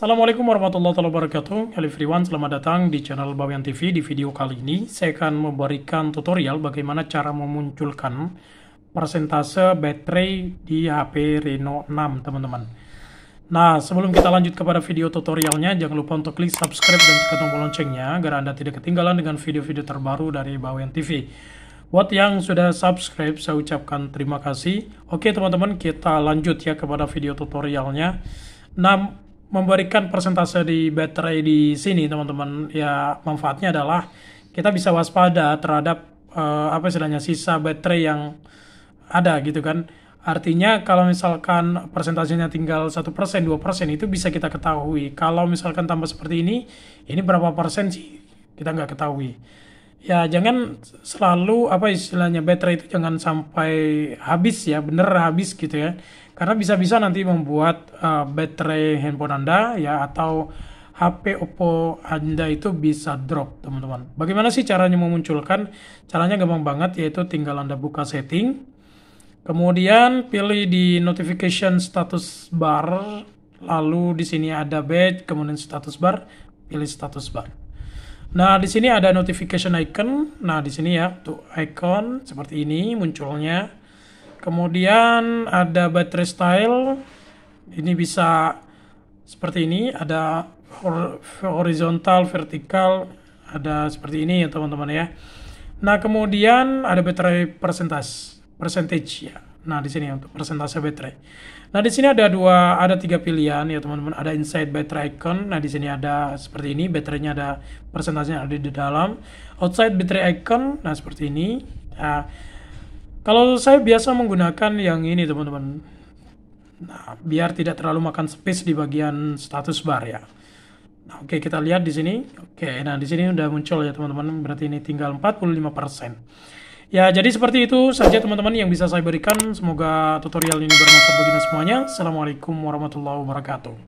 Assalamualaikum warahmatullahi wabarakatuh. Hello everyone, selamat datang di channel Bawian TV Di video kali ini saya akan memberikan tutorial bagaimana cara memunculkan persentase baterai di HP Reno 6 teman-teman. Nah sebelum kita lanjut kepada video tutorialnya jangan lupa untuk klik subscribe dan tekan tombol loncengnya agar anda tidak ketinggalan dengan video-video terbaru dari Bawian TV Buat yang sudah subscribe saya ucapkan terima kasih. Oke teman-teman kita lanjut ya kepada video tutorialnya. Nah memberikan persentase di baterai di sini teman-teman. Ya manfaatnya adalah kita bisa waspada terhadap uh, apa istilahnya sisa baterai yang ada gitu kan. Artinya kalau misalkan persentasenya tinggal satu persen dua persen itu bisa kita ketahui. Kalau misalkan tambah seperti ini ini berapa persen sih? Kita nggak ketahui ya jangan selalu apa istilahnya baterai itu jangan sampai habis ya bener habis gitu ya karena bisa-bisa nanti membuat uh, baterai handphone Anda ya atau HP Oppo Anda itu bisa drop teman-teman. Bagaimana sih caranya memunculkan? Caranya gampang banget yaitu tinggal Anda buka setting. Kemudian pilih di notification status bar, lalu di sini ada badge, kemudian status bar, pilih status bar. Nah, di sini ada notification icon. Nah, di sini ya, tuh icon seperti ini munculnya. Kemudian ada baterai style. Ini bisa seperti ini, ada horizontal, vertikal, ada seperti ini ya teman-teman ya. Nah, kemudian ada baterai persentas, percentage ya. Nah, di sini untuk persentase baterai. Nah, di sini ada dua, ada tiga pilihan ya teman-teman. Ada inside battery icon. Nah, di sini ada seperti ini, baterainya ada persentasenya ada di dalam. Outside battery icon, nah seperti ini. Nah, kalau saya biasa menggunakan yang ini teman-teman. Nah, biar tidak terlalu makan space di bagian status bar ya. Nah, oke kita lihat di sini. Oke, nah di sini udah muncul ya teman-teman. Berarti ini tinggal 45%. Ya, jadi seperti itu saja teman-teman yang bisa saya berikan. Semoga tutorial ini bermanfaat bagi semuanya. Assalamualaikum warahmatullahi wabarakatuh.